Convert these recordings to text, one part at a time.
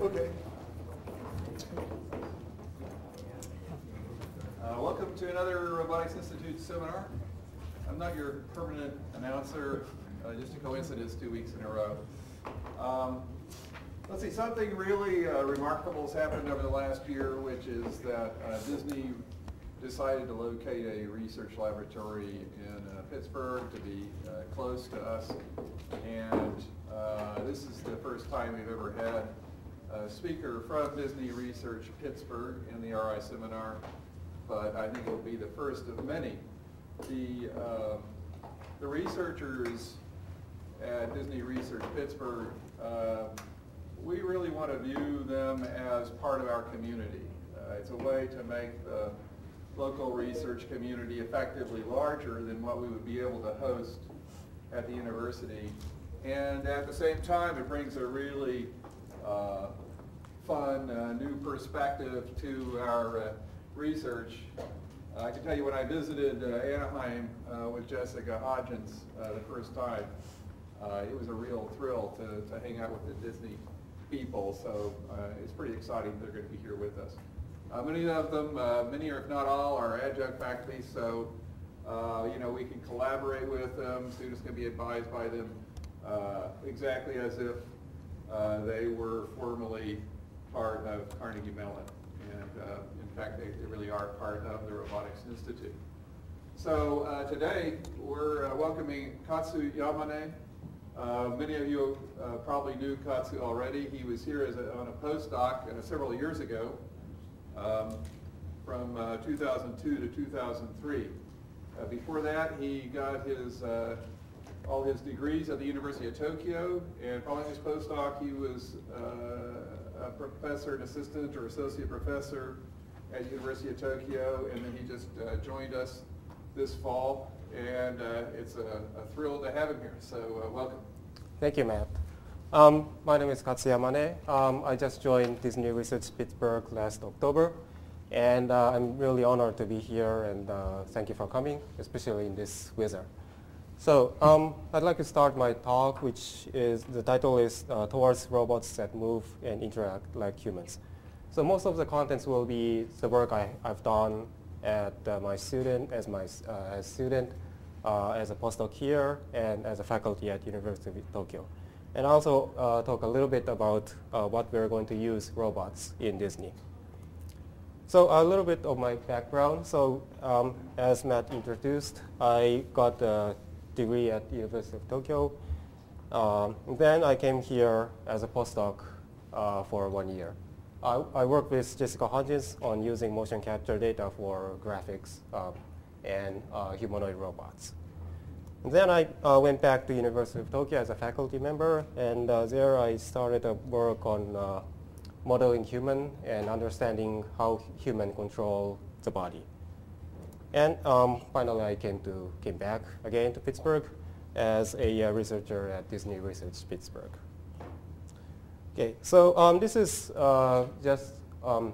Okay. Uh, welcome to another Robotics Institute seminar. I'm not your permanent announcer, uh, just a coincidence, two weeks in a row. Um, let's see, something really uh, remarkable has happened over the last year, which is that uh, Disney decided to locate a research laboratory in uh, Pittsburgh to be uh, close to us. And uh, this is the first time we've ever had speaker from Disney Research Pittsburgh in the RI seminar, but I think it will be the first of many. The, uh, the researchers at Disney Research Pittsburgh, uh, we really want to view them as part of our community. Uh, it's a way to make the local research community effectively larger than what we would be able to host at the university. And at the same time, it brings a really uh, fun, uh, new perspective to our uh, research. I can tell you when I visited uh, Anaheim uh, with Jessica Hodgins uh, the first time, it was a real thrill to, to hang out with the Disney people. So it's pretty exciting they're going to be here with us. Uh, many of them, uh, many or if not all, are adjunct faculty, so uh, you know we can collaborate with them. Students can be advised by them exactly as if they were formerly part of Carnegie Mellon. And in fact, they, they, really are part of the Robotics Institute. So uh, today, we're uh, welcoming Katsu Yamane. Uh, many of you probably knew Katsu already. He was here a, on a postdoc several years ago um, from 2002 to 2003. before that, he got his all his degrees at the University of Tokyo, and following his postdoc, he was uh, a professor, an assistant or associate professor at University of Tokyo, and then he just uh, joined us this fall, and uh, it's a, a, thrill to have him here. So uh, welcome. Thank you, Matt. Um, my name is Katsu Yamane. Um, I just joined Disney Research Pittsburgh last October, and uh, I'm really honored to be here, and uh, thank you for coming, especially in this weather. So um, I'd like to start my talk, which is, the title is uh, Towards Robots That Move and Interact Like Humans. So most of the contents will be the work I, have done at uh, my student, as my uh, as student, uh, as a postdoc here, and as a faculty at University of Tokyo. And also uh, talk a little bit about uh, what we're going to use robots in Disney. So a little bit of my background. So um, as Matt introduced, I got a degree at University of Tokyo. Um, then I came here as a postdoc uh, for one year. I, I, worked with Jessica Hodgins on using motion capture data for graphics um, and uh, humanoid robots. And then I uh, went back to University of Tokyo as a faculty member, and uh, there I started to work on uh, modeling human and understanding how human control the body. And um, finally, I came to came back again to Pittsburgh as a uh, researcher at Disney Research Pittsburgh. Okay, so um, this is uh, just um,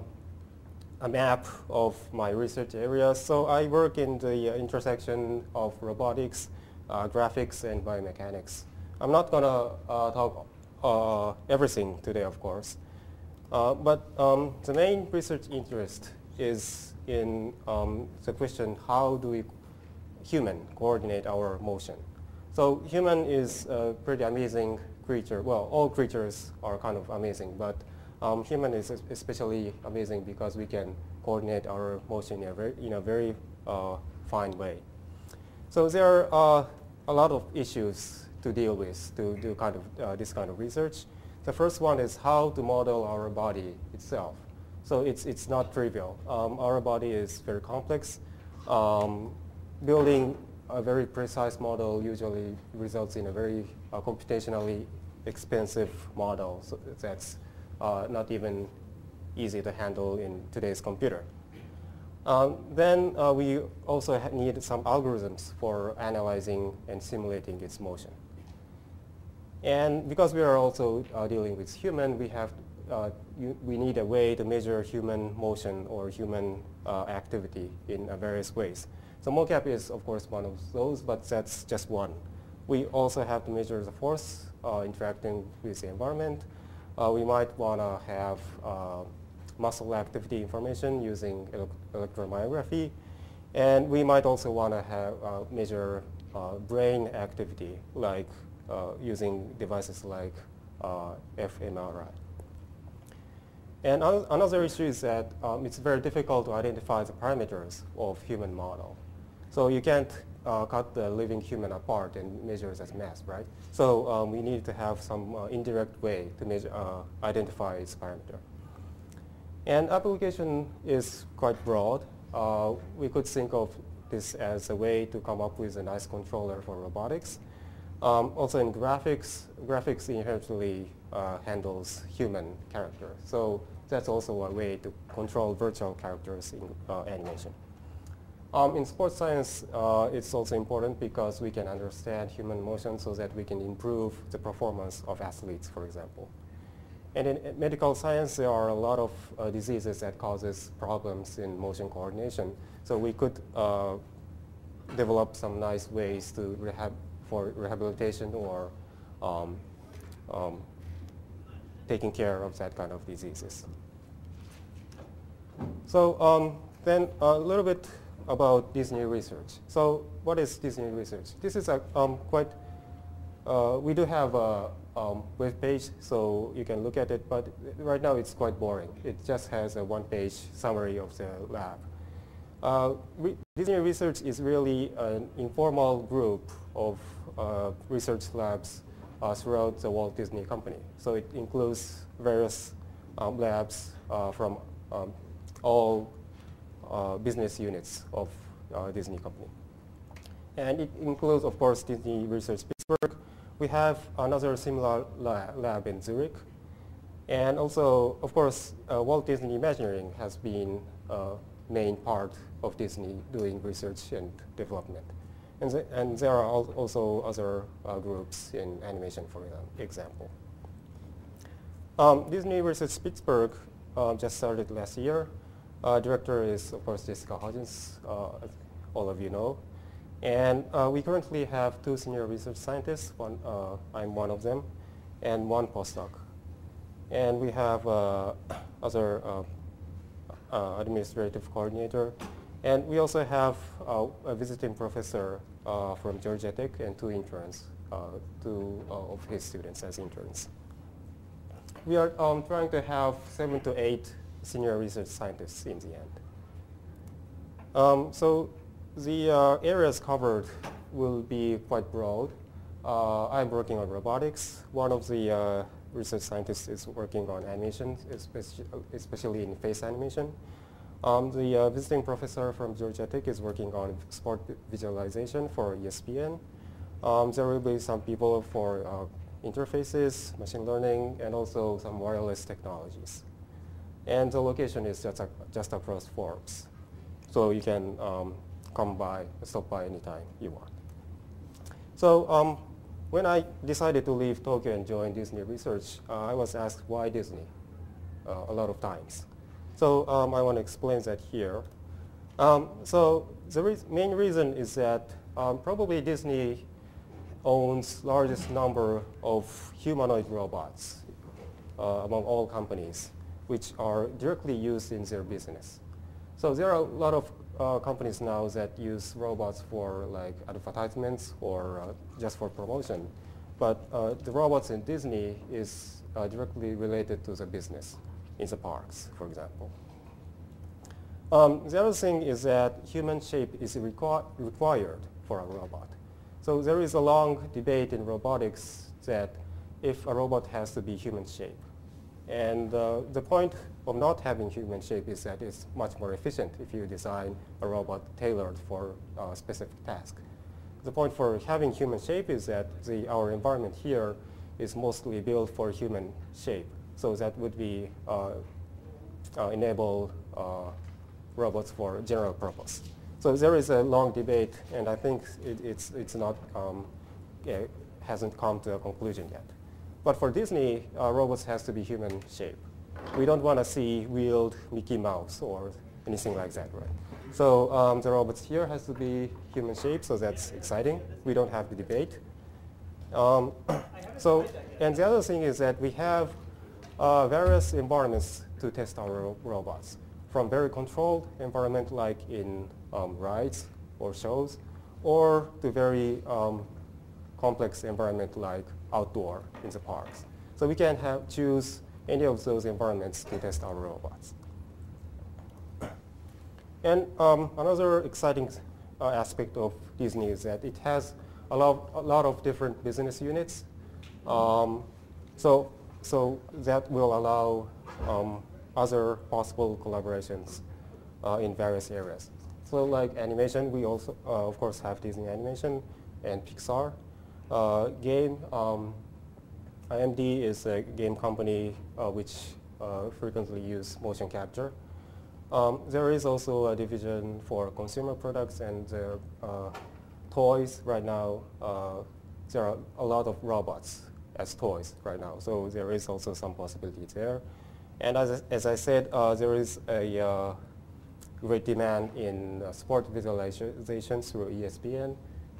a map of my research areas. So I work in the uh, intersection of robotics, uh, graphics, and biomechanics. I'm not going to uh, talk uh, everything today, of course. but um, the main research interest is in um, the question, how do we human coordinate our motion? So human is a pretty amazing creature. Well, all creatures are kind of amazing, but um, human is especially amazing because we can coordinate our motion in a very, in a very uh, fine way. So there are uh, a lot of issues to deal with to do kind of uh, this kind of research. The first one is how to model our body itself. So it's, it's not trivial. Um, our body is very complex. Um, building a very precise model usually results in a very uh, computationally expensive model so that's uh, not even easy to handle in today's computer. Um, then uh, we also need some algorithms for analyzing and simulating its motion. And because we are also uh, dealing with human, we have uh, you, we need a way to measure human motion or human uh, activity in uh, various ways. So mocap is, of course, one of those, but that's just one. We also have to measure the force uh, interacting with the environment. uh, we might want to have muscle activity information using ele electromyography. And we might also want to have measure brain activity, like using devices like uh, fMRI. And another issue is that um, it's very difficult to identify the parameters of human model. So you can't uh, cut the living human apart and measure its mass, right? So um, we need to have some uh, indirect way to measure, uh, identify its parameter. And application is quite broad. Uh, we could think of this as a way to come up with a nice controller for robotics. Um, also in graphics, graphics inherently uh, handles human character. So that's also a way to control virtual characters in uh, animation. Um, in sports science, uh, it's also important because we can understand human motion so that we can improve the performance of athletes, for example. And in, medical science, there are a lot of uh, diseases that causes problems in motion coordination. So we could uh, develop some nice ways to rehab for rehabilitation or um, um, taking care of that kind of diseases. So um, then a little bit about Disney research. So what is Disney research? This is a um, quite, uh, we do have a um, web page so you can look at it, but right now it's quite boring. It just has a one-page summary of the lab. Uh, re Disney Research is really an informal group of uh, research labs uh, throughout the Walt Disney Company. So it includes various um, labs uh, from um, all uh, business units of uh, Disney Company. And it includes, of course, Disney Research Pittsburgh. We have another similar la lab in Zurich. And also, of course, uh, Walt Disney Imagineering has been a main part of Disney doing research and development. And, and there are al also other uh, groups in animation, for example. Um, Disney Research Pittsburgh uh, just started last year. Uh, director is, of course, Jessica Hodgins, uh, all of you know. And uh, we currently have two senior research scientists. One, uh, I'm one of them, and one postdoc. And we have other administrative coordinator. And we also have a visiting professor from Georgia Tech and two interns, two of his students as interns. We are um, trying to have seven to eight senior research scientists in the end. Um, so the uh, areas covered will be quite broad. Uh, I'm working on robotics. One of the uh, research scientists is working on animation, especially in face animation. Um, the uh, visiting professor from Georgia Tech is working on sport visualization for ESPN. Um, there will be some people for uh, interfaces, machine learning, and also some wireless technologies. And the location is just, a, just across Forbes. So you can um, come by, stop by anytime you want. So um, when I decided to leave Tokyo and join Disney Research, uh, I was asked why Disney uh, a lot of times. So um, I want to explain that here. Um, so the re main reason is that um, probably Disney owns largest number of humanoid robots uh, among all companies which are directly used in their business. So there are a lot of uh, companies now that use robots for like advertisements or uh, just for promotion. But uh, the robots in Disney is uh, directly related to the business in the parks, for example. Um, the other thing is that human shape is requ required for a robot. So there is a long debate in robotics that if a robot has to be human shape. And uh, the point of not having human shape is that it's much more efficient if you design a robot tailored for a specific task. The point for having human shape is that the, our environment here is mostly built for human shape. So that would be uh, uh, enable uh, robots for general purpose. So there is a long debate, and I think it, it's, it's not, um, it hasn't come to a conclusion yet. But for Disney, uh, robots has to be human shape. We don't want to see wheeled Mickey Mouse or anything like that, right? So um, the robots here has to be human shape, so that's exciting. We don't have the debate. Um, so, and the other thing is that we have uh, various environments to test our ro- robots, from very controlled environment like in um, rides or shows, or to very um, complex environment like outdoor in the parks. So we can have, choose any of those environments to test our robots. And um, another exciting uh, aspect of Disney is that it has a lot, a lot of different business units. Um, so, so that will allow um, other possible collaborations uh, in various areas. So like animation, we also, uh, of course, have Disney Animation and Pixar. Uh, game, um, AMD is a game company uh, which uh, frequently use motion capture. Um, there is also a division for consumer products and uh, toys right now. There are a lot of robots as toys right now, so there is also some possibilities there. And as, as I said, uh, there is a uh, great demand in uh, sport visualization through ESPN,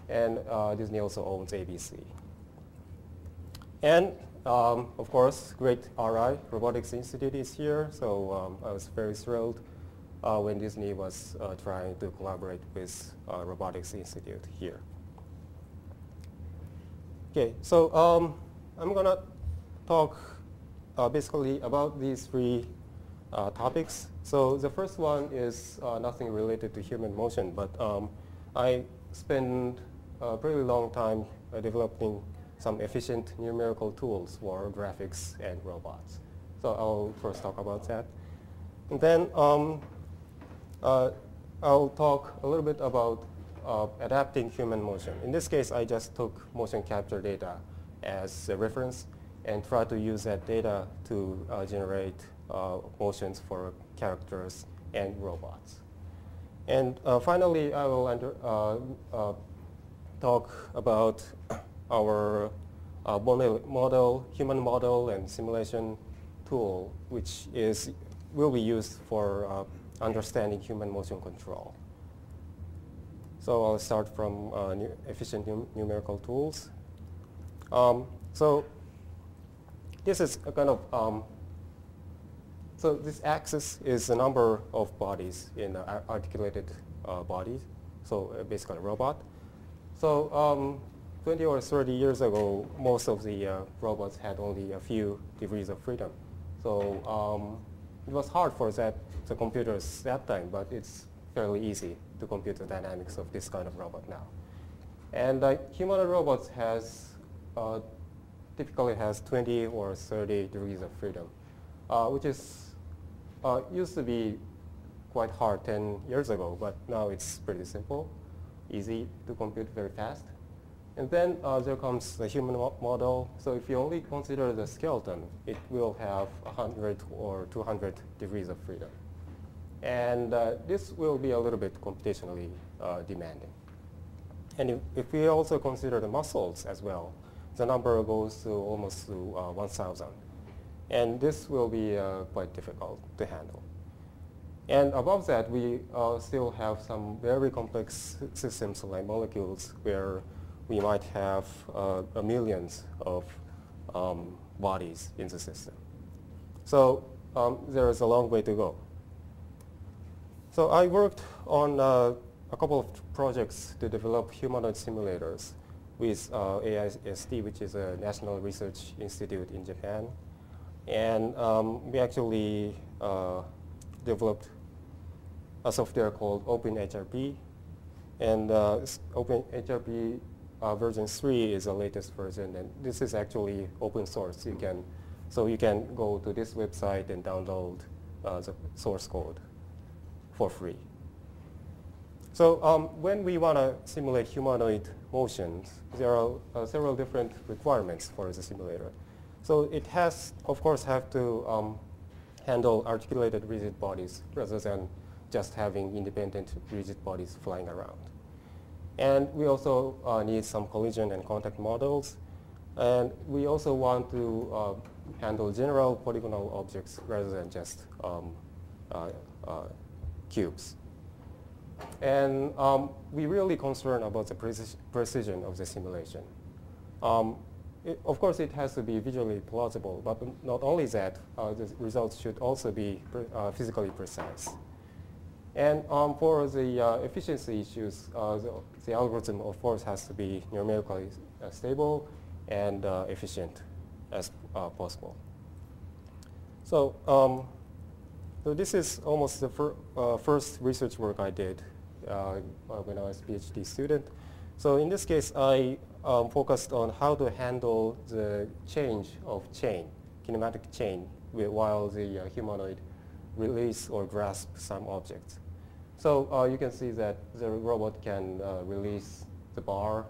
and uh, Disney also owns ABC. And um, of course, great RI, Robotics Institute is here, so um, I was very thrilled uh, when Disney was uh, trying to collaborate with Robotics Institute here. Okay, so um, I'm gonna talk uh, basically about these three uh, topics. So the first one is uh, nothing related to human motion, but um, I spent a pretty long time developing some efficient numerical tools for graphics and robots. So I'll first talk about that. And then um, uh, I'll talk a little bit about uh, adapting human motion. In this case, I just took motion capture data as a reference and try to use that data to uh, generate uh, motions for characters and robots. And uh, finally, I will under, uh, talk about our uh, model, model, human model and simulation tool, which is, will be used for uh, understanding human motion control. So I'll start from uh, efficient num numerical tools. Um, so this is a kind of, um, so this axis is the number of bodies in an articulated uh, body, so uh, basically a robot. So um, 20 or 30 years ago, most of the uh, robots had only a few degrees of freedom. So um, it was hard for that, the computers that time, but it's fairly easy to compute the dynamics of this kind of robot now. And uh, humanoid robots has uh, typically has 20 or 30 degrees of freedom, uh, which is uh, used to be quite hard 10 years ago, but now it's pretty simple, easy to compute very fast. And then uh, there comes the human mo model. So if you only consider the skeleton, it will have 100 or 200 degrees of freedom. And uh, this will be a little bit computationally uh, demanding. And if, if, we also consider the muscles as well, the number goes to almost to uh, 1,000. And this will be uh, quite difficult to handle. And above that, we uh, still have some very complex systems like molecules where we might have millions of um, bodies in the system. So um, there is a long way to go. So I worked on uh, a couple of projects to develop humanoid simulators with uh, which is a national research institute in Japan. And um, we actually uh, developed a software called OpenHRP. And uh, OpenHRP uh, version 3 is the latest version, and this is actually open source. You can, so you can go to this website and download uh, the source code for free. So um, when we want to simulate humanoid motions, there are uh, several different requirements for the simulator. So it has, of course, have to um, handle articulated rigid bodies rather than just having independent rigid bodies flying around. And we also uh, need some collision and contact models. And we also want to uh, handle general polygonal objects rather than just um, uh, uh cubes. And um, we really concerned about the preci precision of the simulation. Um, it, of course, it has to be visually plausible, but not only that, uh, the results should also be pre uh, physically precise. And um, for the uh, efficiency issues, uh, the, the, algorithm, of course, has to be numerically uh, stable and uh, efficient as possible. So, um, so this is almost the fir first research work I did when I was a PhD student. So in this case, I um, focused on how to handle the change of chain, kinematic chain, while the uh, humanoid release or grasp some objects. So uh, you can see that the robot can uh, release the bar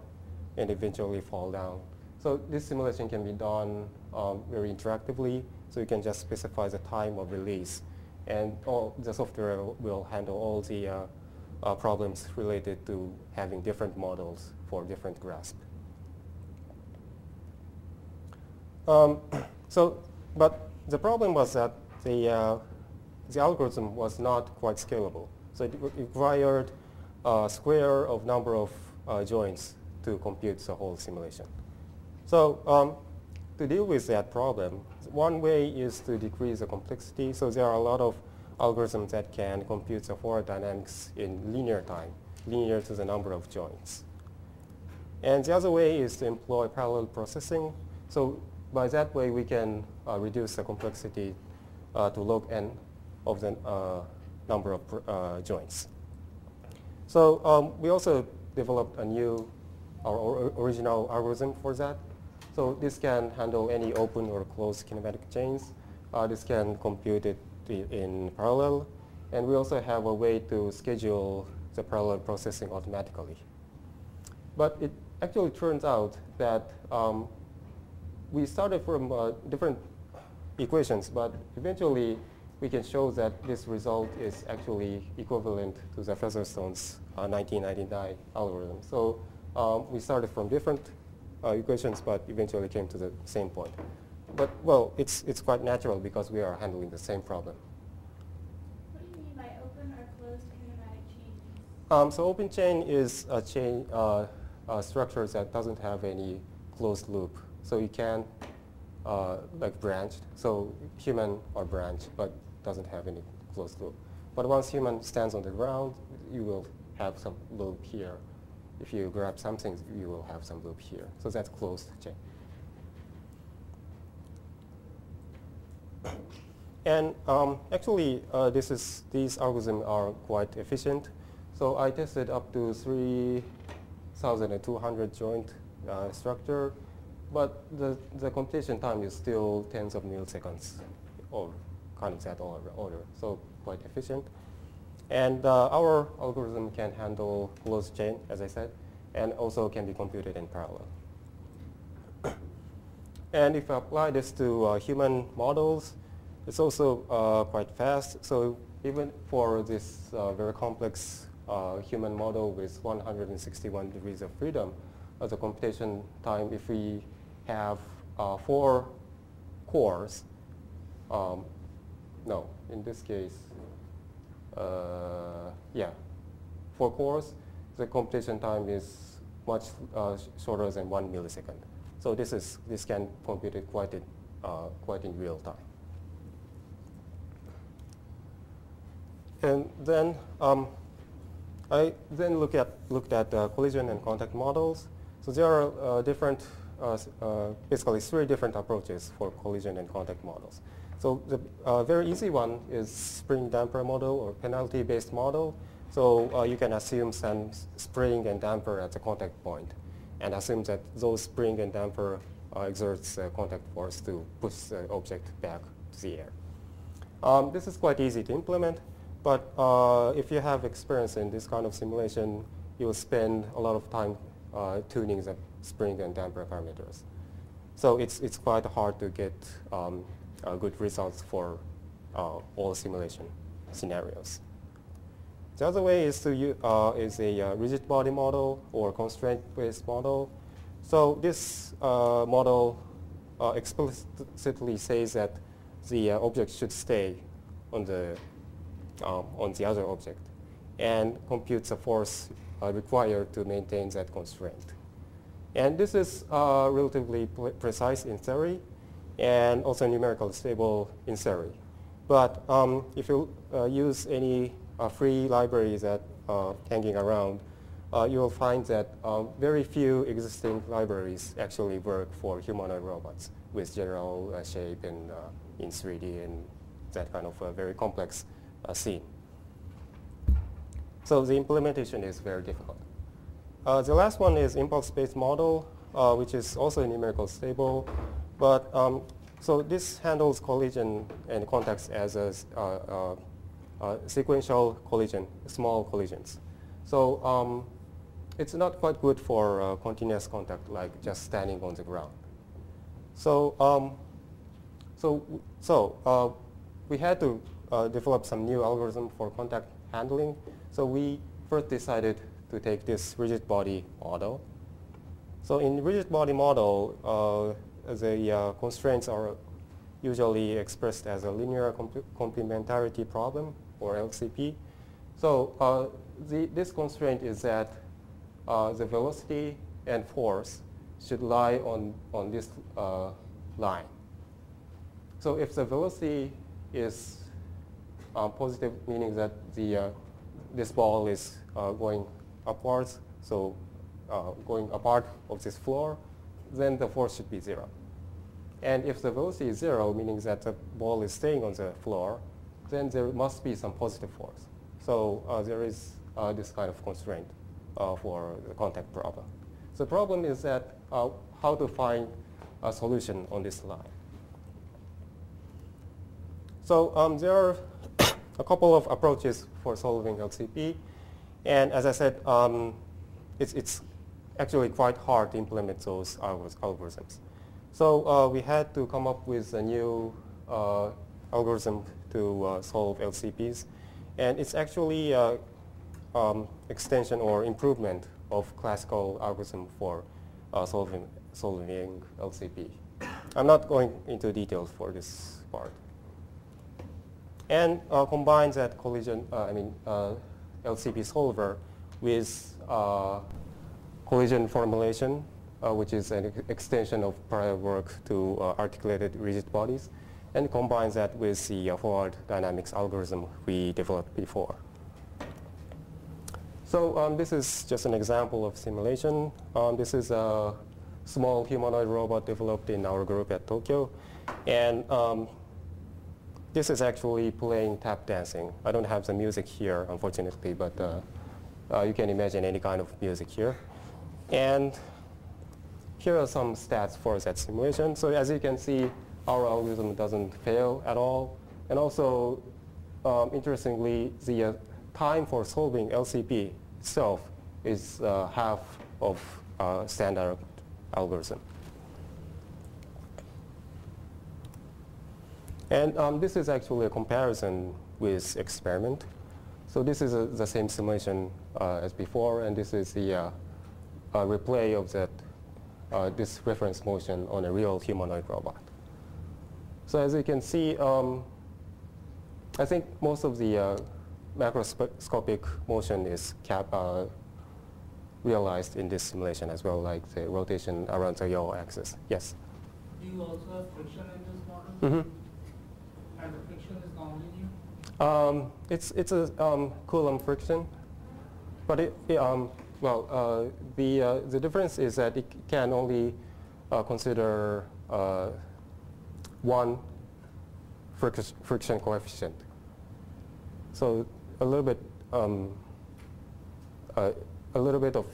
and eventually fall down. So this simulation can be done um, very interactively, so you can just specify the time of release. And all the software will handle all the uh, uh problems related to having different models for different grasp. Um, so, but the problem was that the, uh, the algorithm was not quite scalable. So it required a square of number of uh, joints to compute the whole simulation. So um, to deal with that problem, one way is to decrease the complexity. So there are a lot of algorithms that can compute the forward dynamics in linear time, linear to the number of joints. And the other way is to employ parallel processing. So by that way, we can uh, reduce the complexity uh, to log n of the uh, number of uh, joints. So um, we also developed a new our original algorithm for that. So this can handle any open or closed kinematic chains. Uh, this can compute it in parallel. And we also have a way to schedule the parallel processing automatically. But it actually turns out that um, we started from uh, different equations, but eventually we can show that this result is actually equivalent to the Featherstone's uh, 1999 algorithm. So um, we started from different uh, equations, but eventually came to the same point. But, well, it's, it's quite natural because we are handling the same problem. What do you mean by open or closed kinematic chains? Um, so open chain is a chain uh, structure that doesn't have any closed loop. So you can uh, like branched. So human are branched, but doesn't have any closed loop. But once human stands on the ground, you will have some loop here. If you grab something, you will have some loop here. So that's closed chain. And um, actually, uh, this is, these algorithms are quite efficient. So I tested up to 3,200 joint uh, structure but the, the computation time is still tens of milliseconds or kind of that order, so quite efficient. And uh, our algorithm can handle closed chain, as I said, and also can be computed in parallel. and if I apply this to uh, human models, it's also uh, quite fast. So even for this uh, very complex uh, human model with 161 degrees of freedom, the computation time, if we have uh, four cores. Um, no, in this case, yeah, four cores. The computation time is much uh, shorter than one millisecond. So this is this can compute it quite in, uh, quite in real time. And then um, I then look at looked at uh, collision and contact models. So there are uh, different uh, uh, basically three different approaches for collision and contact models. So the uh, very easy one is spring damper model or penalty-based model. So uh, you can assume some spring and damper at the contact point and assume that those spring and damper uh, exerts contact force to push the object back to the air. Um, this is quite easy to implement, but uh, if you have experience in this kind of simulation, you will spend a lot of time tuning the spring and damper parameters. So it's, it's quite hard to get um, uh, good results for uh, all simulation scenarios. The other way is, to uh, is a uh, rigid body model or constraint-based model. So this uh, model uh, explicitly says that the object should stay on the, um, on the other object and computes the force required to maintain that constraint. And this is uh, relatively pre- precise in theory and also numerically stable in theory. But um, if you uh, use any uh, free libraries that are hanging around, uh, you will find that um, very few existing libraries actually work for humanoid robots with general uh, shape and uh, in 3D and that kind of uh, very complex uh, scene. So the implementation is very difficult. Uh, the last one is impulse-based model, uh, which is also numerical stable. But um, so this handles collision and contacts as a uh, uh, uh, sequential collision, small collisions. So um, it's not quite good for uh, continuous contact, like just standing on the ground. So um, so, so we had to develop some new algorithm for contact handling. So we first decided to take this rigid body model. So in rigid body model, the uh, constraints are usually expressed as a linear compl- complementarity problem, or LCP. So uh, the, this constraint is that uh, the velocity and force should lie on, on this uh, line. So if the velocity is uh, positive, meaning that the, this ball is going upwards, so uh, going apart of this floor, then the force should be zero. And if the velocity is zero, meaning that the ball is staying on the floor, then there must be some positive force. So uh, there is uh, this kind of constraint uh, for the contact problem. The problem is that uh, how to find a solution on this line. So um, there are a couple of approaches for solving LCP. And as I said, um, it's, it's actually quite hard to implement those algorithms. So uh, we had to come up with a new uh, algorithm to uh, solve LCPs. And it's actually uh, um, extension or improvement of classical algorithm for uh, solving, solving LCP. I'm not going into details for this part and uh, combines that collision, I mean, LCP solver with collision formulation, uh, which is an ex- extension of prior work to uh, articulated rigid bodies, and combines that with the uh, forward dynamics algorithm we developed before. So um, this is just an example of simulation. Um, this is a small humanoid robot developed in our group at Tokyo. And um, this is actually playing tap dancing. I don't have the music here, unfortunately, but uh, uh, you can imagine any kind of music here. And here are some stats for that simulation. So as you can see, our algorithm doesn't fail at all. And also, um, interestingly, the uh, time for solving LCP itself is uh, half of uh, standard algorithm. And um, this is actually a comparison with experiment. So this is a, the same simulation uh, as before, and this is the uh, uh, replay of that uh, this reference motion on a real humanoid robot. So as you can see, um, I think most of the uh, macroscopic motion is cap, uh, realized in this simulation as well, like the rotation around the yaw axis. Yes. Do you also have friction in this model? Mm-hmm. And the friction is nonlinear? Um, it's it's a um, Coulomb friction, but it, it, um, well uh, the uh, the difference is that it can only uh, consider one fric- friction coefficient. So a little bit um, uh, a little bit of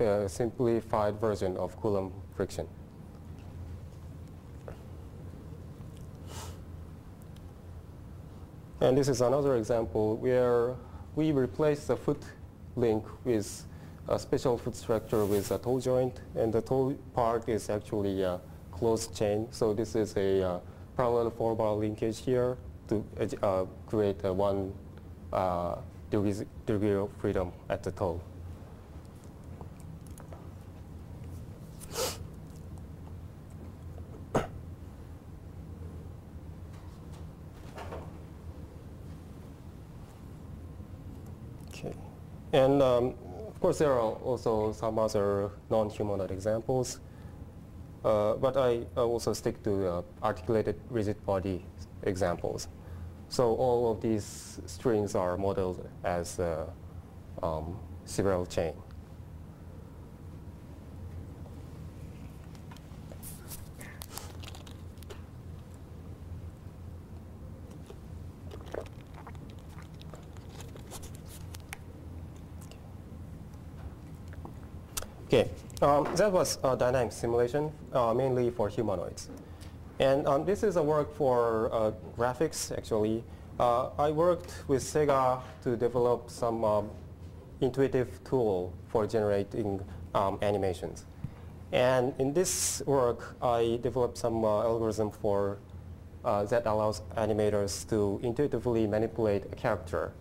uh, simplified version of Coulomb friction. And this is another example where we replace the foot link with a special foot structure with a toe joint, and the toe part is actually a closed chain. So this is a uh, parallel four-bar linkage here to uh, uh, create a one uh, degree of freedom at the toe. Okay. And um, course, there are also some other non-humanoid examples, uh, but I uh, also stick to uh, articulated rigid body examples. So all of these strings are modeled as uh, um, several chain. Okay, um, that was a dynamic simulation, uh, mainly for humanoids. And um, this is a work for uh, graphics, actually. Uh, I worked with Sega to develop some um, intuitive tool for generating um, animations. And in this work, I developed some uh, algorithm for uh, that allows animators to intuitively manipulate a character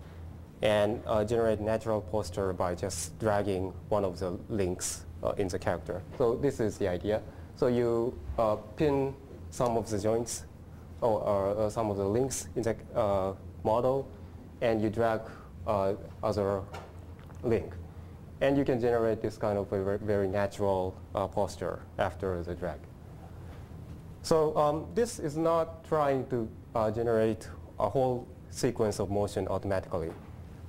and uh, generate natural posture by just dragging one of the links uh, in the character. So this is the idea. So you uh, pin some of the joints or, or some of the links in the uh, model and you drag uh, other link. And you can generate this kind of a very, natural uh, posture after the drag. So um, this is not trying to generate a whole sequence of motion automatically.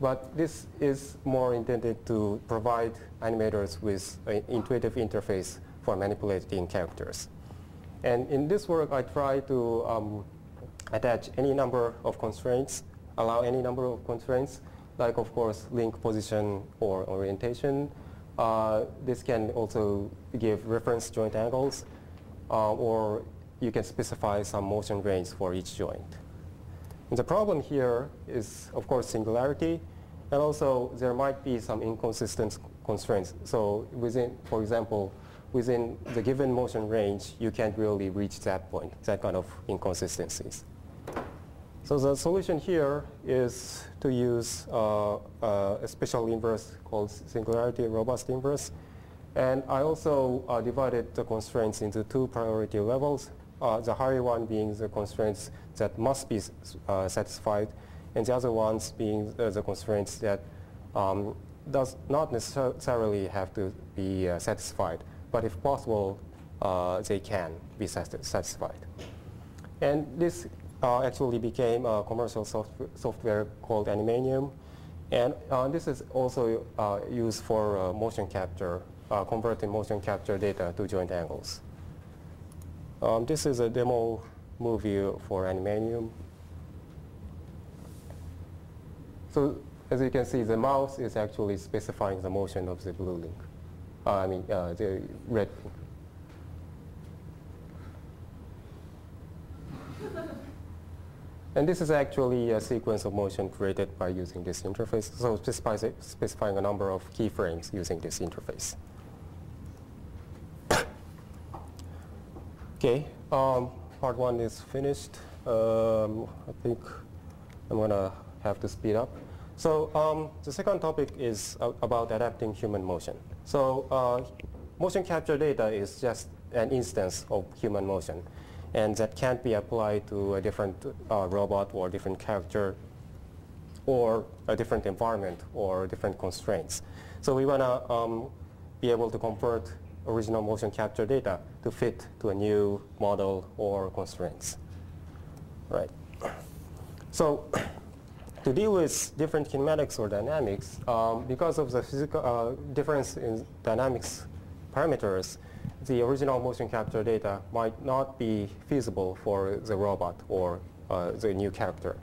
But this is more intended to provide animators with an intuitive interface for manipulating characters. And in this work, I try to um, attach any number of constraints, allow any number of constraints, like, of course, link position or orientation. Uh, this can also give reference joint angles, uh, or you can specify some motion range for each joint. And the problem here is, of course, singularity. And also, there might be some inconsistent constraints. So within, for example, within the given motion range, you can't really reach that point, that kind of inconsistencies. So the solution here is to use uh, uh, a special inverse called singularity robust inverse. And I also uh, divided the constraints into two priority levels, uh, the higher one being the constraints that must be uh, satisfied, and the other ones being uh, the constraints that um, does not necessarily have to be uh, satisfied, but if possible, uh, they can be satisfied. And this uh, actually became a commercial soft software called Animanium. And uh, this is also uh, used for motion capture, converting motion capture data to joint angles. Um, this is a demo movie for Animanium. So as you can see, the mouse is actually specifying the motion of the blue link. Uh, I mean, uh, the red link. And this is actually a sequence of motion created by using this interface. So specifying a number of keyframes using this interface. okay, um, part one is finished. Um, I think I'm going to have to speed up. So um, the second topic is uh, about adapting human motion. So uh, motion capture data is just an instance of human motion. And that can't be applied to a different uh, robot or different character or a different environment or different constraints. So we want to um, be able to convert original motion capture data to fit to a new model or constraints. Right. So to deal with different kinematics or dynamics, um, because of the physical uh, difference in dynamics parameters, the original motion capture data might not be feasible for the robot or uh, the new character.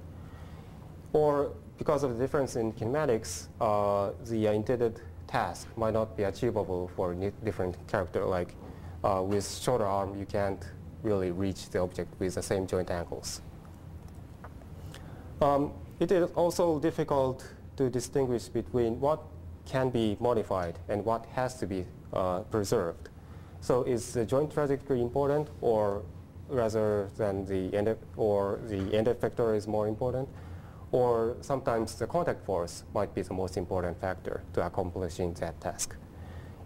Or because of the difference in kinematics, uh, the intended task might not be achievable for different character. Like uh, with shorter arm, you can't really reach the object with the same joint angles. Um, it is also difficult to distinguish between what can be modified and what has to be uh, preserved. So is the joint trajectory important or rather than the end or the end effector is more important? Or sometimes the contact force might be the most important factor to accomplishing that task.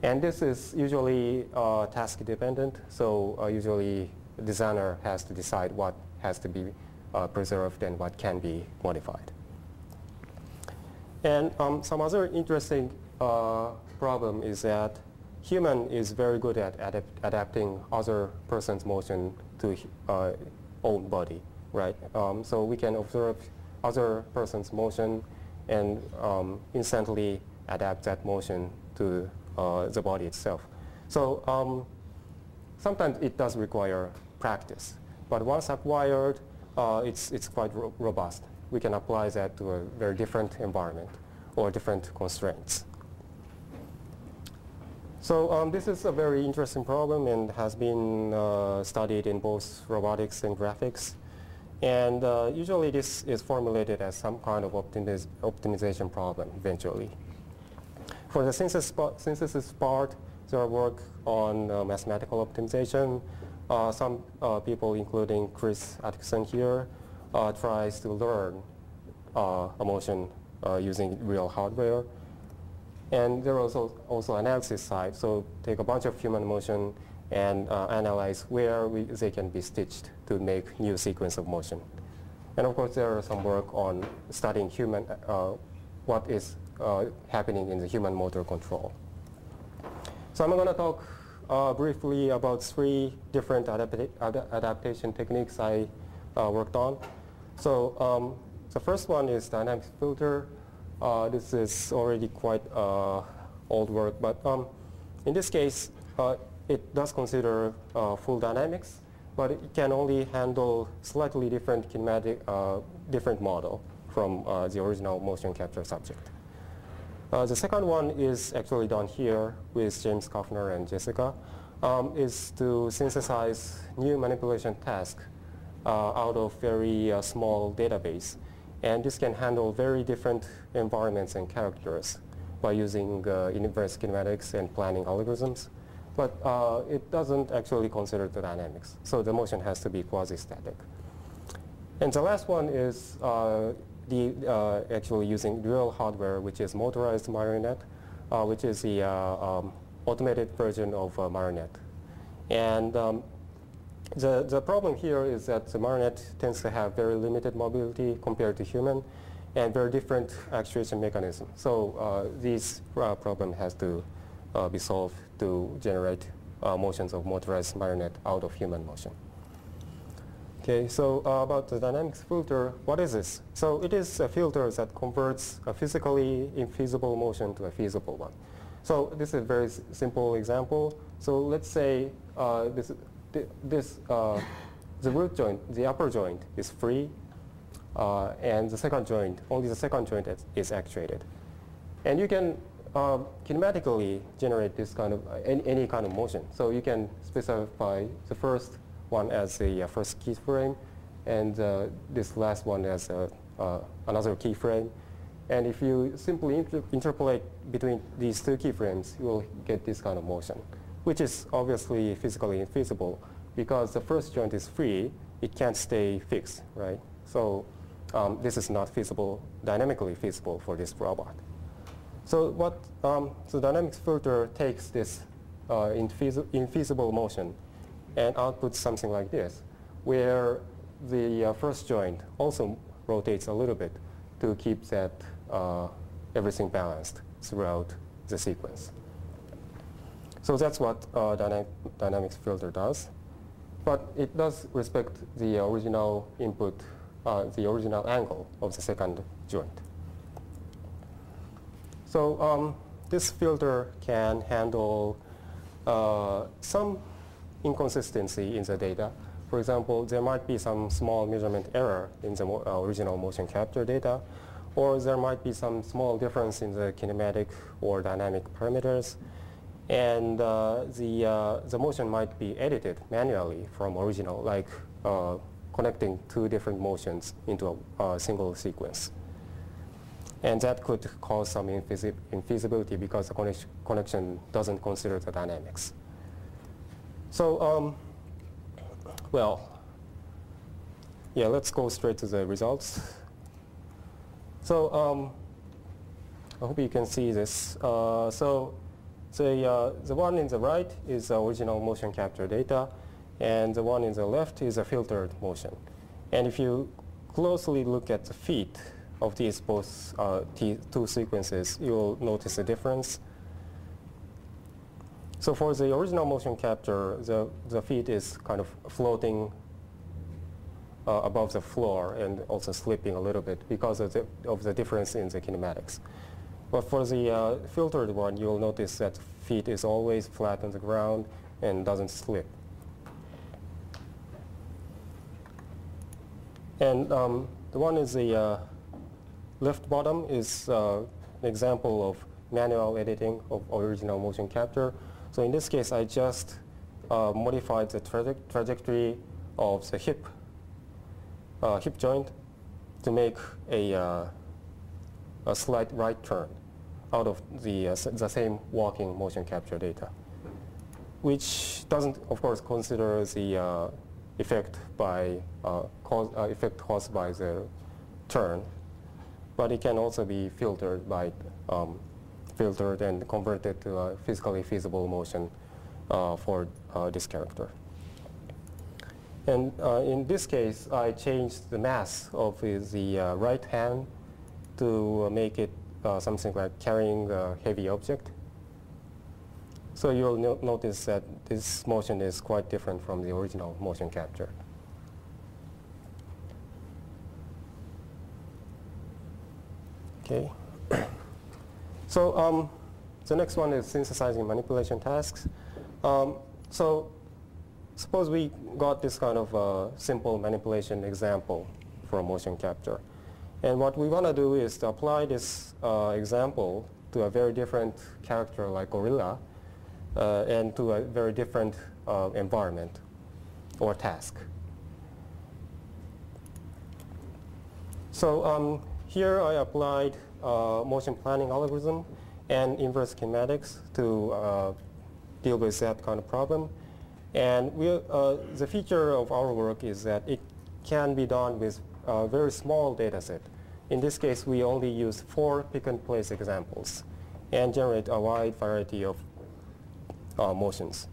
And this is usually uh, task dependent, so uh, usually designer has to decide what has to be uh, preserved and what can be modified. And um, some other interesting uh, problem is that human is very good at adapt adapting other person's motion to uh, own body, right? Um, so we can observe other person's motion and um, instantly adapt that motion to uh, the body itself. So um, sometimes it does require practice, but once acquired, uh, it's, it's quite ro robust. We can apply that to a very different environment or different constraints. So um, this is a very interesting problem and has been uh, studied in both robotics and graphics. And uh, usually this is formulated as some kind of optimiz optimization problem eventually. For the synthesis, synthesis part, there are work on uh, mathematical optimization. Uh, some uh, people, including Chris Atkeson here, uh, tries to learn emotion motion using real hardware. And there is also, also analysis side. So take a bunch of human motion and uh, analyze where we, they can be stitched to make new sequence of motion. And of course, there are some work on studying human, uh, what is uh, happening in the human motor control. So I'm going to talk uh, briefly about three different adapta ad adaptation techniques I uh, worked on. So um, the first one is dynamic filter. Uh, this is already quite uh, old work, but um, in this case, uh, it does consider uh, full dynamics, but it can only handle slightly different kinematic, different model from the original motion capture subject. The second one is actually done here with James Kuffner and Jessica, um, is to synthesize new manipulation task out of very small database and this can handle very different environments and characters by using uh, inverse kinematics and planning algorithms. But uh, it doesn't actually consider the dynamics. So the motion has to be quasi-static. And the last one is uh, the, uh, actually using real hardware, which is motorized marionette, uh, which is the uh, um, automated version of marionette. And um, the, the problem here is that the marionette tends to have very limited mobility compared to human and very different actuation mechanism. So uh, this uh, problem has to be solved to generate motions of motorized marionette out of human motion. Okay, so uh, about the dynamics filter, what is this? So it is a filter that converts a physically infeasible motion to a feasible one. So this is a very simple example. So let's say uh, this this, uh, the root joint, the upper joint is free, uh, and the second joint, only the second joint is, actuated. And you can uh, kinematically generate this kind of, uh, any, any, kind of motion. So you can specify the first one as the uh, first keyframe, and uh, this last one as another keyframe. And if you simply inter interpolate between these two keyframes, you will get this kind of motion which is obviously physically infeasible because the first joint is free, it can't stay fixed, right? So um, this is not feasible, dynamically feasible for this robot. So what um, the dynamics filter takes this uh, infeasible motion and outputs something like this, where the uh, first joint also rotates a little bit to keep that uh, everything balanced throughout the sequence. So that's what uh, dynamic, dynamics filter does. But it does respect the original input, uh, the original angle of the second joint. So um, this filter can handle uh, some inconsistency in the data. For example, there might be some small measurement error in the mo uh, original motion capture data, or there might be some small difference in the kinematic or dynamic parameters. And uh, the, uh, the motion might be edited manually from original, like uh, connecting two different motions into a, single sequence. And that could cause some infeasibility because the connection doesn't consider the dynamics. So, um, well, yeah, let's go straight to the results. So, um, I hope you can see this. Uh, so, the, uh, the one in the right is the original motion capture data, and the one in the left is a filtered motion. And if you closely look at the feet of these both uh, two sequences, you'll notice a difference. So for the original motion capture, the, the feet is kind of floating uh, above the floor and also slipping a little bit because of the, of the difference in the kinematics. But for the uh, filtered one, you'll notice that feet is always flat on the ground and doesn't slip. And um, the one is the uh, left bottom is uh, an example of manual editing of original motion capture. So in this case, I just uh, modified the traje trajectory of the hip, uh, hip joint to make a, uh, a slight right turn out of the, uh, the same walking motion capture data, which doesn't, of course, consider the uh, effect by uh, cause, effect caused by the turn, but it can also be filtered by um, filtered and converted to a physically feasible motion uh, for uh, this character. And uh, in this case, I changed the mass of the right hand to make it something like carrying a heavy object. So you'll no notice that this motion is quite different from the original motion capture. Okay. so um, the next one is synthesizing manipulation tasks. Um, so suppose we got this kind of uh, simple manipulation example for motion capture. And what we want to do is to apply this uh, example to a very different character like gorilla uh, and to a very different uh, environment or task. So um, here I applied motion planning algorithm and inverse kinematics to uh, deal with that kind of problem. And we, uh, the feature of our work is that it can be done with a very small data set. In this case, we only use four pick-and-place examples and generate a wide variety of uh, motions.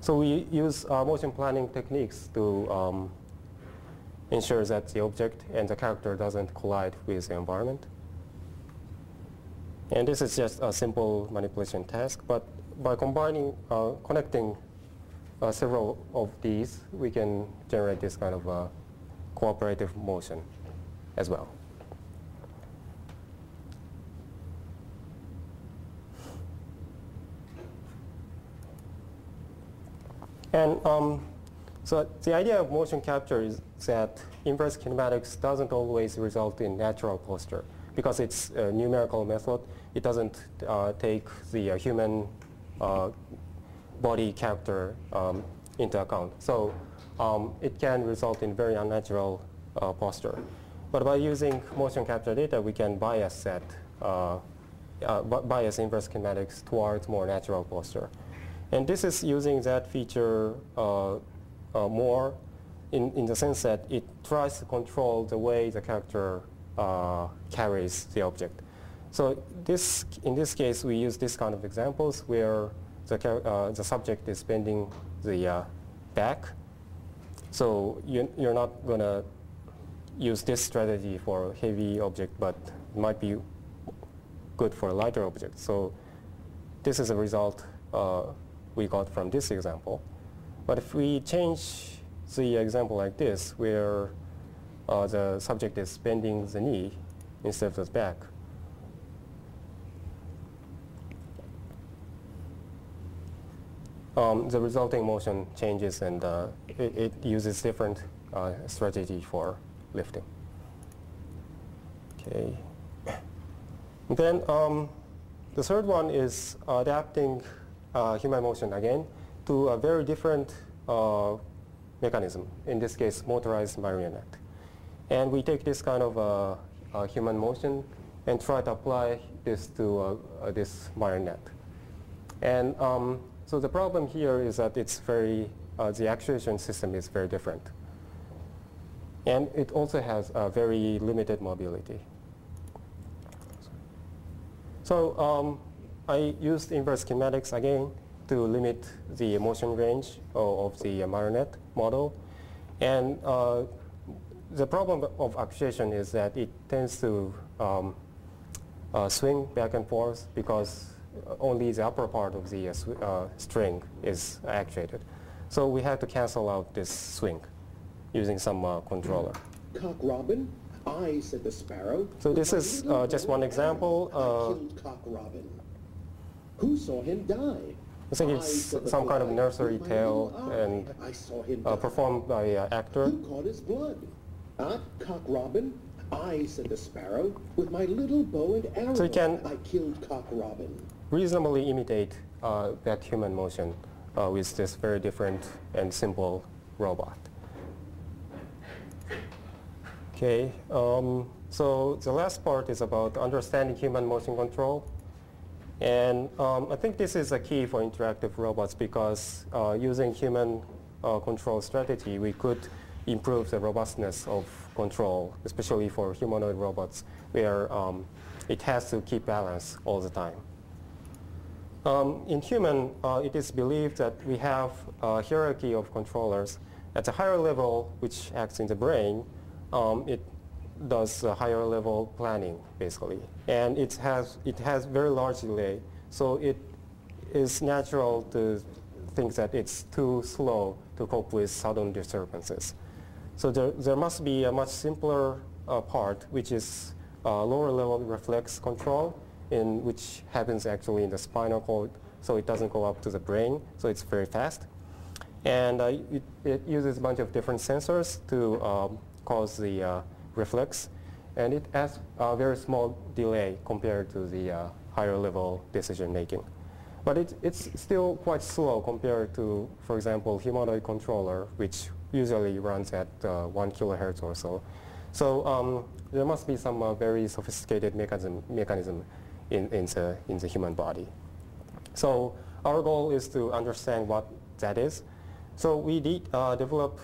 So we use uh, motion planning techniques to um, ensure that the object and the character doesn't collide with the environment. And this is just a simple manipulation task, but by combining, uh, connecting uh, several of these, we can generate this kind of uh, cooperative motion as well. And um, so the idea of motion capture is that inverse kinematics doesn't always result in natural posture because it's a numerical method. It doesn't uh, take the uh, human uh, body character um, into account. So um, it can result in very unnatural uh, posture. But by using motion capture data, we can bias that, uh, uh, bias inverse kinematics towards more natural posture. And this is using that feature more in, in the sense that it tries to control the way the character uh, carries the object. So this, in this case, we use this kind of examples where the, uh, the subject is bending the uh, back. So you, you're not going to use this strategy for a heavy object, but it might be good for a lighter object. So this is a result uh, we got from this example. But if we change the example like this, where uh, the subject is bending the knee instead of the back, um, the resulting motion changes and uh, it, it, uses different uh, strategy for lifting. Okay. then um, the third one is adapting uh, human motion again to a very different uh, mechanism, in this case motorized marionette. And we take this kind of uh, uh human motion and try to apply this to uh, uh, this marionette. And um, so the problem here is that it's very, the actuation system is very different. And it also has a very limited mobility. So um, I used inverse kinematics again to limit the motion range of, the marionette model. And uh, the problem of actuation is that it tends to um, uh, swing back and forth because only the upper part of the uh, uh, string is actuated. So we have to cancel out this swing using some uh, controller. Cock Robin, I said the sparrow. So this is, uh, just one example. I killed Cock Robin. Who saw him die? I think it's some kind of nursery tale and I saw him uh, performed by an actor. Who caught his blood? Ah, Cock Robin, I said the sparrow. With my little bow and arrow, So you can- I killed Cock Robin. reasonably imitate uh, that human motion uh, with this very different and simple robot. Okay, um, so the last part is about understanding human motion control. And um, I think this is a key for interactive robots because uh, using human uh, control strategy, we could improve the robustness of control, especially for humanoid robots, where um, it has to keep balance all the time. Um, in human, uh, it is believed that we have a hierarchy of controllers. At a higher level, which acts in the brain, um, it does higher level planning, basically. And it has, it has very large delay, so it is natural to think that it's too slow to cope with sudden disturbances. So there, there must be a much simpler uh, part, which is uh, lower level reflex control, in which happens actually in the spinal cord, so it doesn't go up to the brain, so it's very fast. And uh, it, it uses a bunch of different sensors to um, cause the uh, reflex, and it has a very small delay compared to the uh, higher level decision making. But it, it's still quite slow compared to, for example, humanoid controller, which usually runs at uh, one kilohertz or so. So um, there must be some uh, very sophisticated mechanism, mechanism in, in, the, in the human body. So our goal is to understand what that is. So we de- uh, developed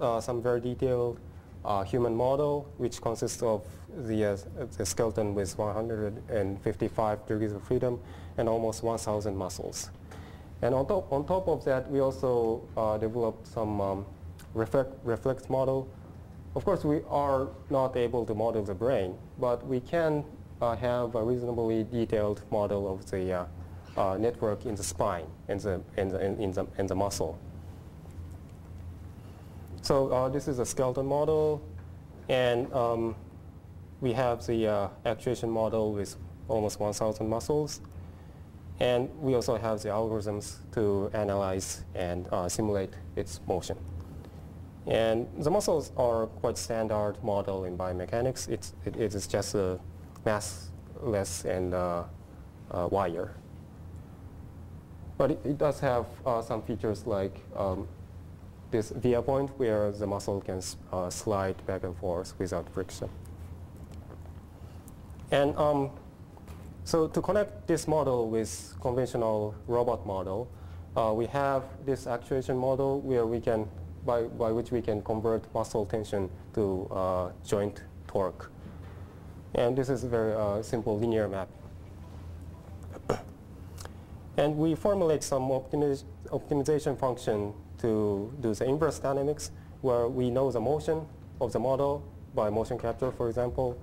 uh, some very detailed uh, human model, which consists of the, uh, the skeleton with 155 degrees of freedom and almost 1,000 muscles. And on top, on top of that, we also uh, developed some um, reflect, reflex model. Of course, we are not able to model the brain, but we can uh, have a reasonably detailed model of the uh, uh, network in the spine and the, in, the, in the, in the muscle. So uh, this is a skeleton model, and um, we have the uh, actuation model with almost 1,000 muscles. And we also have the algorithms to analyze and uh, simulate its motion. And the muscles are quite standard model in biomechanics. It's, it, it is just a massless and uh, uh, wire. But it, it does have uh, some features like um, this via point where the muscle can uh, slide back and forth without friction. And um, so to connect this model with conventional robot model, uh, we have this actuation model where we can, by, by which we can convert muscle tension to uh, joint torque. And this is a very uh, simple linear map. and we formulate some optimiz- optimization function to do the inverse dynamics where we know the motion of the model by motion capture, for example,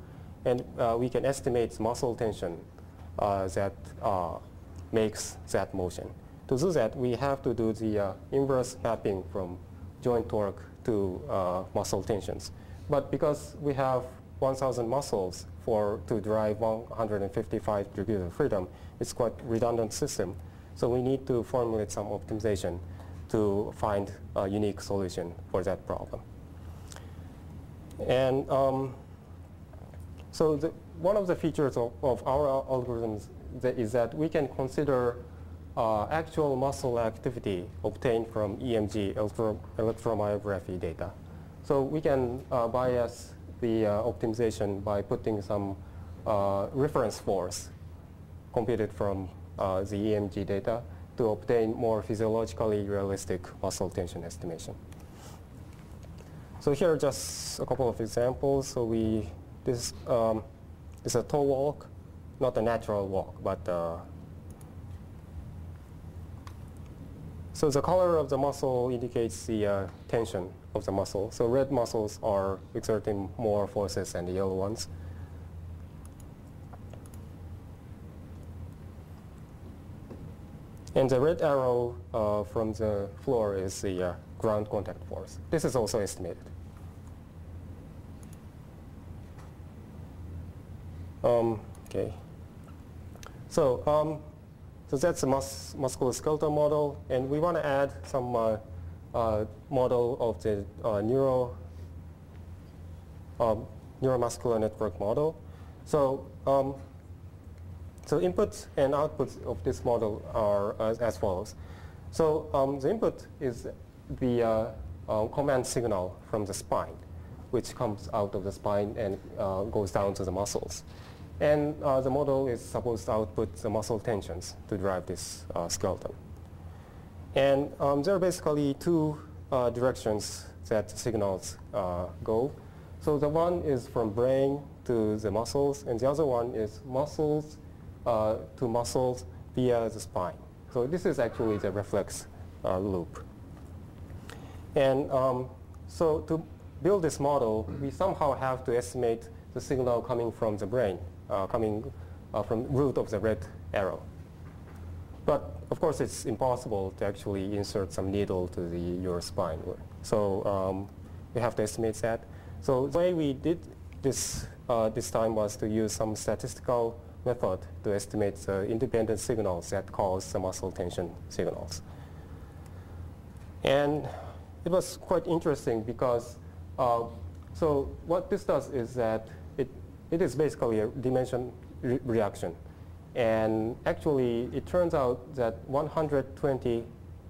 and uh, we can estimate muscle tension uh, that uh, makes that motion. To do that, we have to do the uh, inverse mapping from joint torque to uh, muscle tensions. But because we have 1,000 muscles for to drive 155 degrees of freedom, it's quite redundant system. So we need to formulate some optimization to find a unique solution for that problem. And um, so the, one of the features of, of our algorithms that is that we can consider uh, actual muscle activity obtained from EMG electro, electromyography data. So we can uh, bias the uh, optimization by putting some uh, reference force computed from uh, the EMG data to obtain more physiologically realistic muscle tension estimation. So here are just a couple of examples. So we, this um, is a toe walk, not a natural walk, but uh, so the color of the muscle indicates the uh, tension of the muscle. So red muscles are exerting more forces than the yellow ones. And the red arrow uh, from the floor is the uh, ground contact force. This is also estimated. Um, okay. So, um, so that's the mus musculoskeletal model, and we want to add some uh, uh, model of the uh, neuro um, neuromuscular network model. So, um, so inputs and outputs of this model are as, as follows. So um, the input is the uh, uh, command signal from the spine, which comes out of the spine and uh, goes down to the muscles. And uh, the model is supposed to output the muscle tensions to drive this uh, skeleton. And um, there are basically two uh, directions that signals go. So the one is from brain to the muscles, and the other one is muscles to muscles via the spine. So this is actually the reflex uh, loop. And um, so to build this model, we somehow have to estimate the signal coming from the brain, uh, coming uh, from root of the red arrow. But of course, it's impossible to actually insert some needle to the, your spine. So um, we have to estimate that. So the way we did this uh, this time was to use some statistical method to estimate the independent signals that cause the muscle tension signals. And it was quite interesting because, uh, so what this does is that it, it is basically a dimension re reaction. And actually, it turns out that 120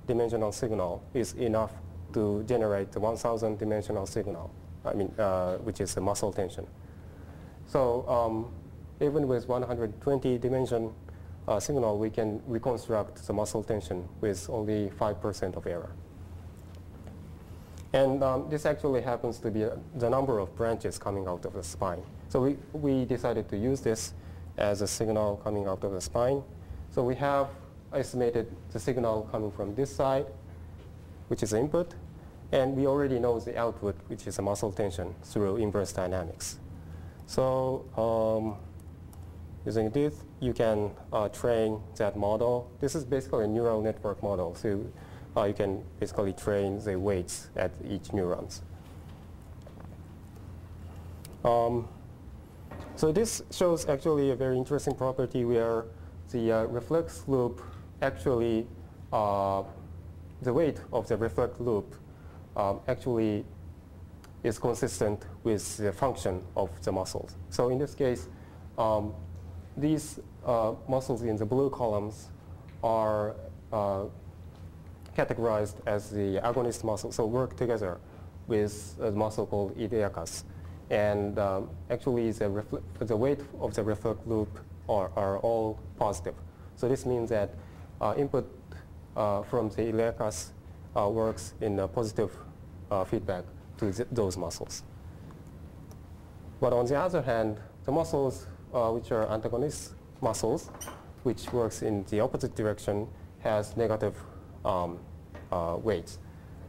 dimensional signal is enough to generate the 1,000 dimensional signal. I mean, uh, which is the muscle tension. So um, even with 120 dimension uh, signal, we can reconstruct the muscle tension with only 5% of error. And um, this actually happens to be uh, the number of branches coming out of the spine. So we, we decided to use this as a signal coming out of the spine. So we have estimated the signal coming from this side, which is input, and we already know the output, which is a muscle tension through inverse dynamics. So um, using this, you can uh, train that model. This is basically a neural network model. So uh, you can basically train the weights at each neurons. Um, so this shows actually a very interesting property where the uh, reflex loop actually, uh, the weight of the reflex loop um, actually is consistent with the function of the muscles. So in this case, um, these uh, muscles in the blue columns are uh, categorized as the agonist muscle, so work together with a muscle called iliacus. And um, actually the, the weight of the reflex loop are, are all positive. So this means that uh, input uh, from the iliacus uh, works in a positive uh, feedback to th those muscles. But on the other hand, the muscles uh, which are antagonist muscles, which works in the opposite direction, has negative um, uh, weights.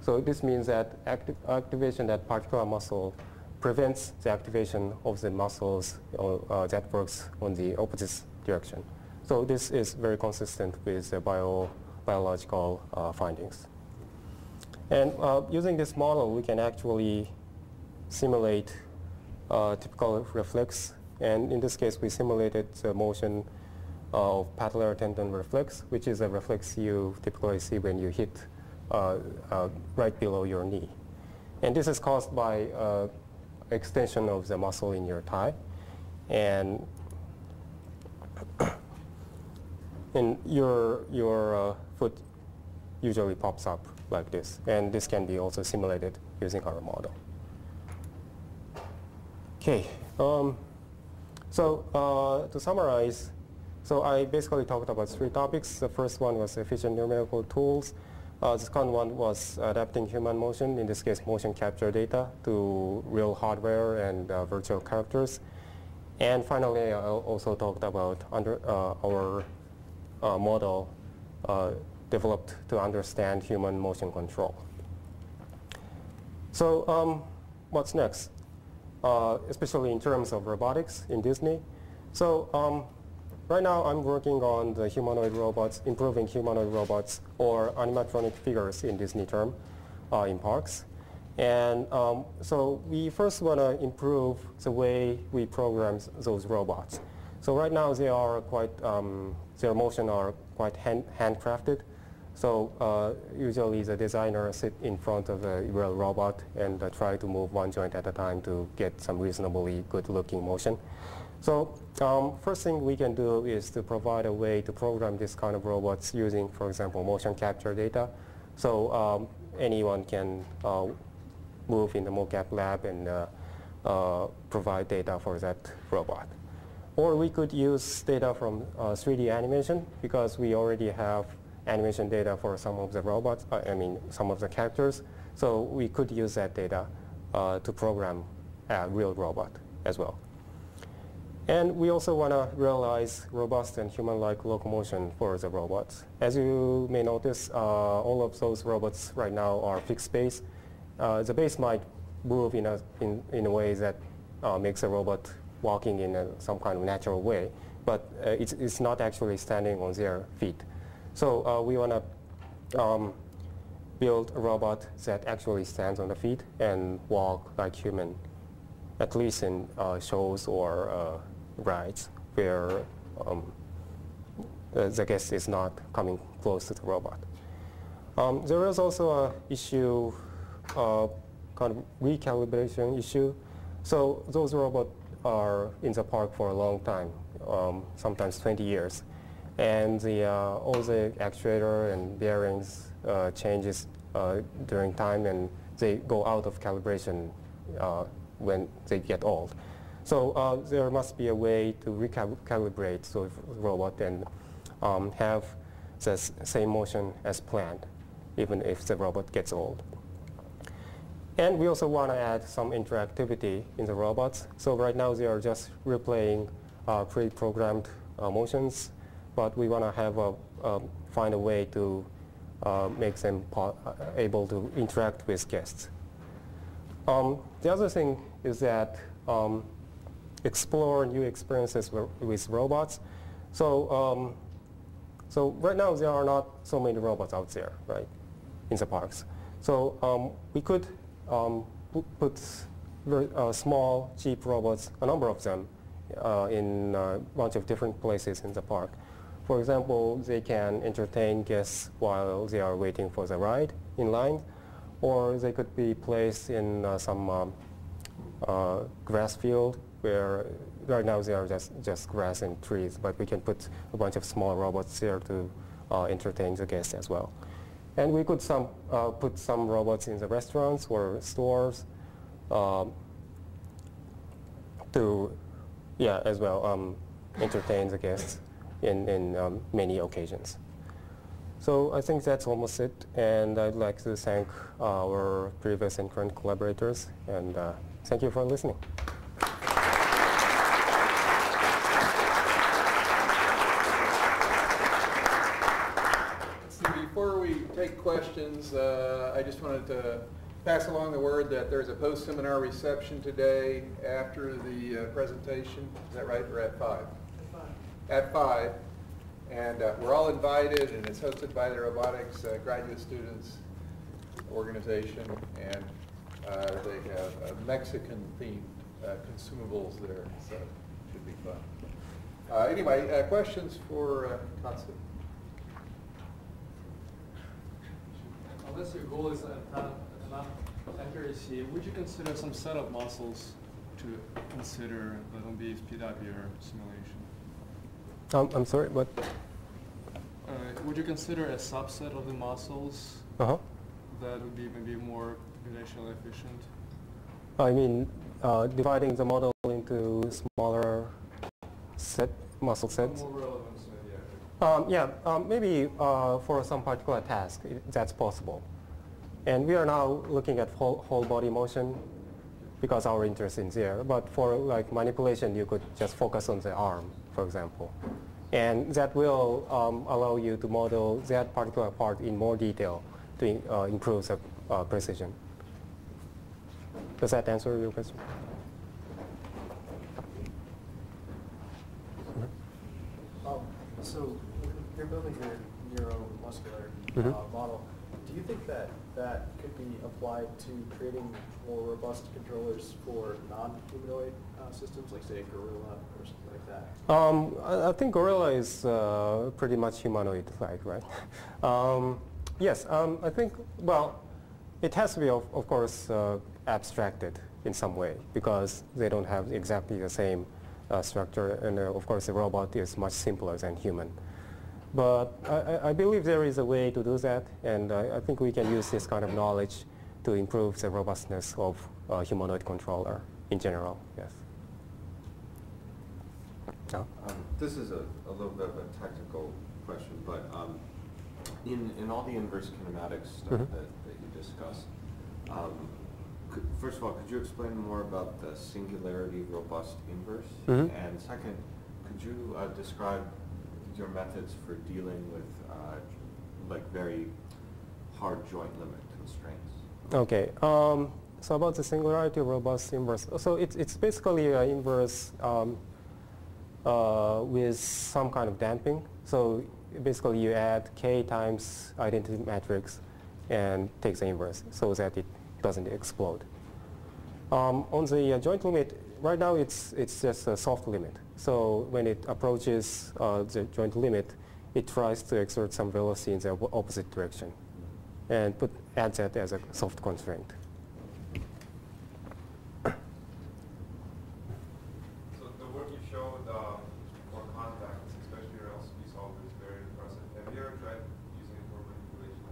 So this means that acti activation that particular muscle prevents the activation of the muscles uh, that works on the opposite direction. So this is very consistent with the bio biological uh, findings. And uh, using this model, we can actually simulate uh, typical reflex. And in this case, we simulated the motion of patellar tendon reflex, which is a reflex you typically see when you hit uh, uh right below your knee. And this is caused by uh, extension of the muscle in your thigh. And, and your, your uh, foot usually pops up like this. And this can be also simulated using our model. Okay, um, so uh, to summarize, so I basically talked about three topics. The first one was efficient numerical tools. Uh, the second one was adapting human motion, in this case motion capture data, to real hardware and uh, virtual characters. And finally, I also talked about under, uh, our uh, model uh, developed to understand human motion control. So um, what's next? Uh, especially in terms of robotics in Disney. So um, right now I'm working on the humanoid robots, improving humanoid robots or animatronic figures in Disney term uh, in parks. And um, so we first want to improve the way we program those robots. So right now they are quite, um, their motion are quite hand, handcrafted. So uh, usually the designer sit in front of a real robot and uh, try to move one joint at a time to get some reasonably good looking motion. So um, first thing we can do is to provide a way to program this kind of robots using, for example, motion capture data. So um, anyone can uh, move in the mocap lab and uh, uh, provide data for that robot. Or we could use data from uh, 3D animation because we already have animation data for some of the robots, uh, I mean some of the characters. So we could use that data uh, to program a real robot as well. And we also want to realize robust and human-like locomotion for the robots. As you may notice, uh, all of those robots right now are fixed base. Uh, the base might move in a, in, in a way that uh, makes a robot walking in a, some kind of natural way, but uh, it's, it's not actually standing on their feet. So uh, we want to um, build a robot that actually stands on the feet and walk like human at least in uh, shows or uh, rides where um, the, guest is not coming close to the robot. Um, there is also an issue, uh, kind of recalibration issue. So those robots are in the park for a long time, um, sometimes 20 years. And the, uh, all the actuator and bearings uh, changes uh, during time and they go out of calibration when they get old. So uh, there must be a way to recalibrate the robot and um, have the same motion as planned, even if the robot gets old. And we also want to add some interactivity in the robots. So right now they are just replaying uh, pre-programmed uh, motions, but we want to have a, um, find a way to uh, make them uh, able to interact with guests. Um, the other thing is that um, explore new experiences wi- with robots. So, um, so right now there are not so many robots out there, right, in the parks. So um, we could um, pu- put uh, small, cheap robots, a number of them, uh, in a bunch of different places in the park. For example, they can entertain guests while they are waiting for the ride in line, or they could be placed in uh, some um, uh, grass field where right now they are just, just grass and trees, but we can put a bunch of small robots there to uh, entertain the guests as well. And we could some, uh, put some robots in the restaurants or stores um, to, yeah, as well, um, entertain the guests in, in um, many occasions. So I think that's almost it, and I'd like to thank our previous and current collaborators, and uh, thank you for listening. Before we take questions, uh, I just wanted to pass along the word that there's a post-seminar reception today after the uh, presentation. Is that right? We're at five? At five. And uh, we're all invited, and it's hosted by the Robotics uh, Graduate Students Organization. And uh, they have uh, Mexican-themed uh, consumables there, so it should be fun. Uh, Anyway, uh, questions for uh, Katsu? Unless your goal is enough accuracy, would you consider some set of muscles to consider up your simulation? Um, I'm sorry, what? Uh, would you consider a subset of the muscles Uh-huh. that would be maybe more computationally efficient? I mean, uh, dividing the model into smaller set muscle sets. More relevant, so yeah. Um, yeah, um, maybe uh, for some particular task, it, that's possible. And we are now looking at whole, whole body motion because our interest is there. But for like manipulation, you could just focus on the arm, for example. And that will um, allow you to model that particular part in more detail to uh, improve the uh, precision. Does that answer your question? So when you're building your neuromuscular Mhm. uh, model. Do you think that that could be applied to creating more robust controllers for non-humanoid uh, systems, like say Gorilla or something like that? Um, I, I think gorilla is uh, pretty much humanoid-like, right? um, yes, um, I think, well, it has to be, of, of course, uh, abstracted in some way because they don't have exactly the same uh, structure, and uh, of course, the robot is much simpler than human. But I, I- believe there is a way to do that, and I, I think we can use this kind of knowledge to improve the robustness of a humanoid controller in general, yes. No? Um, This is a, a little bit of a technical question, but um, in, in all the inverse kinematics stuff Mhm. that, that you discussed, um, could, first of all, could you explain more about the singularity robust inverse? Mhm. And second, could you uh, describe your methods for dealing with uh, like very hard joint limit constraints? Okay. Um, so about the singularity robust inverse. So it's, it's basically an inverse um, uh, with some kind of damping. So basically you add k times identity matrix and takes the inverse so that it doesn't explode. Um, on the uh, joint limit, right now it's, it's just a soft limit. So when it approaches uh, the joint limit, it tries to exert some velocity in the op- opposite direction and put, add that as a soft constraint. So the work you showed um, for contacts, especially your LCP solver, is very impressive. Have you ever tried using it for manipulation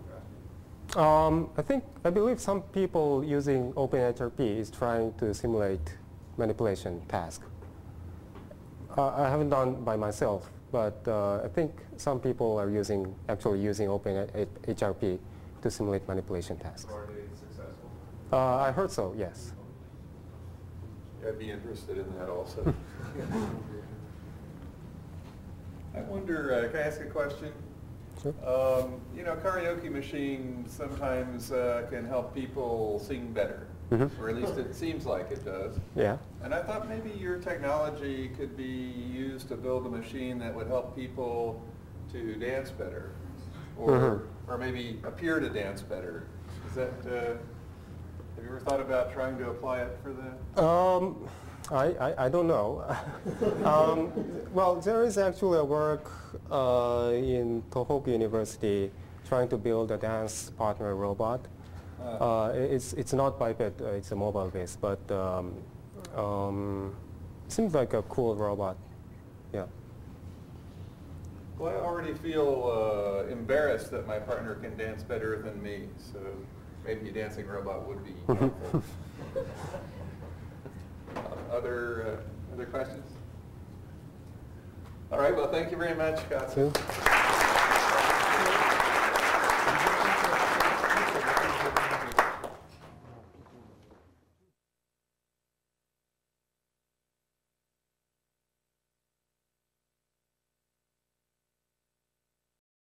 of? Um, I think, I believe some people using OpenHRP is trying to simulate manipulation task. Uh, I haven't done by myself, but uh, I think some people are using, actually using Open HRP to simulate manipulation tasks. Are they successful? Uh, I heard so, yes. I'd be interested in that also. I wonder, uh, can I ask a question? Sure. Um, you know, karaoke machine sometimes uh, can help people sing better, Mhm. or at least it seems like it does. Yeah. And I thought maybe your technology could be used to build a machine that would help people to dance better, or Mhm. or maybe appear to dance better. Is that? Uh, have you ever thought about trying to apply it for that? Um, I, I, I don't know. um, well, there is actually a work uh, in Tohoku University trying to build a dance partner robot. Uh. It's, it's not biped, uh, it's a mobile base, but um, um, seems like a cool robot. Yeah. Well, I already feel uh, embarrassed that my partner can dance better than me, so maybe a dancing robot would be helpful. Uh, Other, uh, other questions? All right, well, thank you very much, Katsu.